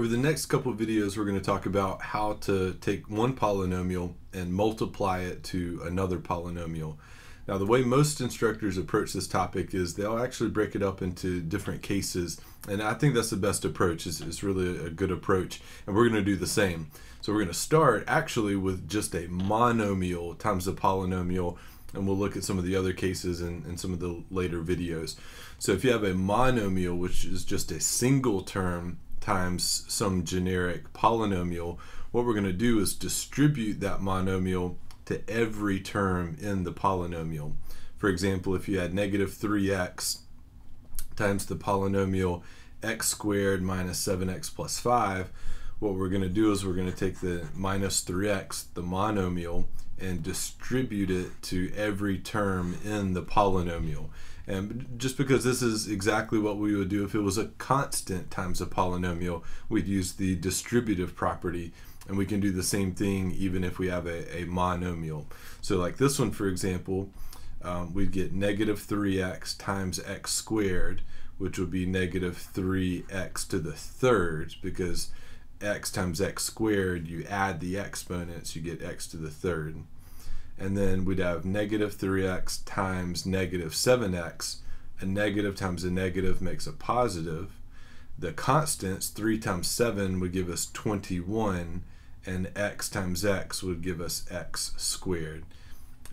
Over the next couple of videos, we're going to talk about how to take one polynomial and multiply it to another polynomial. Now, the way most instructors approach this topic is they'll actually break it up into different cases, and I think that's the best approach. It's, it's really a good approach, and we're going to do the same. So we're going to start actually with just a monomial times a polynomial, and we'll look at some of the other cases in, in some of the later videos. So if you have a monomial, which is just a single term times some generic polynomial, what we're going to do is distribute that monomial to every term in the polynomial. For example, if you had negative 3x times the polynomial x squared minus 7x plus 5, what we're going to do is we're going to take the minus 3x, the monomial, and distribute it to every term in the polynomial. And just because this is exactly what we would do if it was a constant times a polynomial, we'd use the distributive property. And we can do the same thing even if we have a, a monomial. So like this one, for example, um, we'd get negative 3x times x squared, which would be negative 3x to the third, because x times x squared, you add the exponents, you get x to the third and then we'd have negative 3x times negative 7x. A negative times a negative makes a positive. The constants, 3 times 7 would give us 21, and x times x would give us x squared.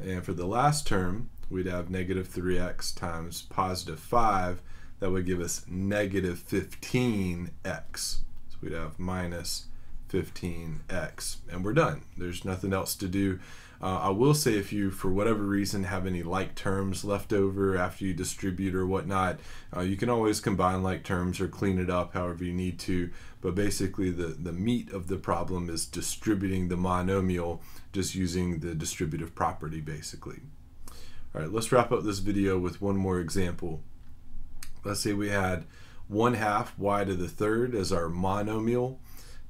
And for the last term, we'd have negative 3x times positive 5. That would give us negative 15x. So we'd have minus 15x. And we're done. There's nothing else to do. Uh, I will say if you, for whatever reason, have any like terms left over after you distribute or whatnot, uh, you can always combine like terms or clean it up however you need to. But basically, the, the meat of the problem is distributing the monomial just using the distributive property, basically. All right, let's wrap up this video with one more example. Let's say we had 1 half y to the third as our monomial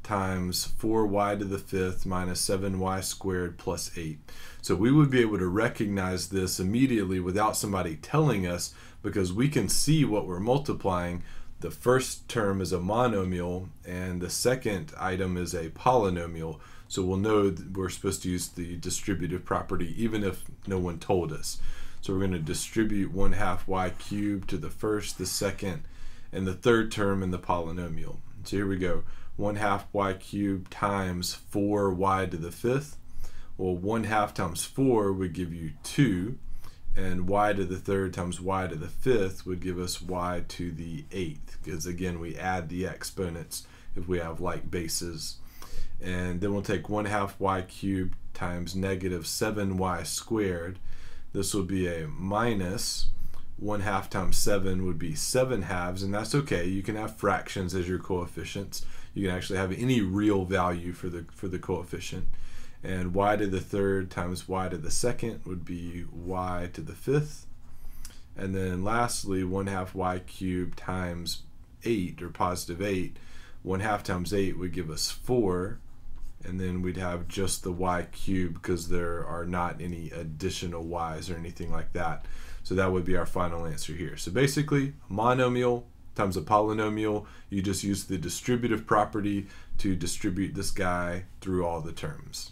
times 4y to the fifth minus 7y squared plus 8. So we would be able to recognize this immediately without somebody telling us because we can see what we're multiplying. The first term is a monomial and the second item is a polynomial. So we'll know we're supposed to use the distributive property even if no one told us. So we're going to distribute 1 half y cubed to the first, the second, and the third term in the polynomial. So here we go. 1 half y cubed times 4y to the fifth. Well, 1 half times 4 would give you 2, and y to the third times y to the fifth would give us y to the eighth, because again, we add the exponents if we have like bases. And then we'll take 1 half y cubed times negative 7y squared. This will be a minus 1 half times 7 would be 7 halves, and that's okay. You can have fractions as your coefficients. You can actually have any real value for the, for the coefficient. And y to the third times y to the second would be y to the fifth. And then lastly, 1 half y cubed times 8, or positive 8. 1 half times 8 would give us 4 and then we'd have just the y cubed because there are not any additional y's or anything like that. So that would be our final answer here. So basically, a monomial times a polynomial, you just use the distributive property to distribute this guy through all the terms.